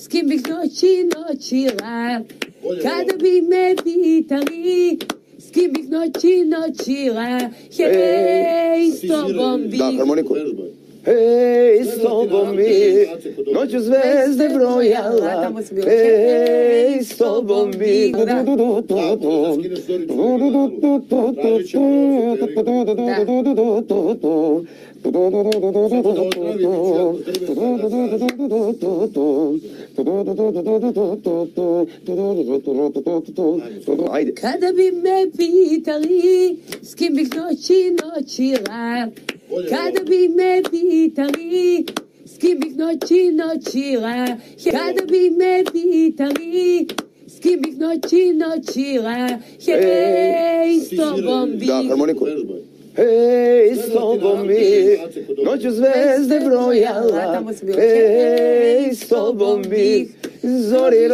s kim bih noći noćila, kada bi me pitali, s kim bih noći noćila, hej, s tobom bih. Da, harmoniku. Hej, s tobom bi noću zvezde brojala. Hej, s tobom bi Da. Ajde. Kada bi me pitali s kim bih noći noćila, kada bi me pitali s kim bih noći noćila, kada bi me pitali s kim bih noći noćila, hej, s tobom bih. Da, harmoniku. Hej, s tobom bi noću zvezde brojala. Hej, s tobom bi zori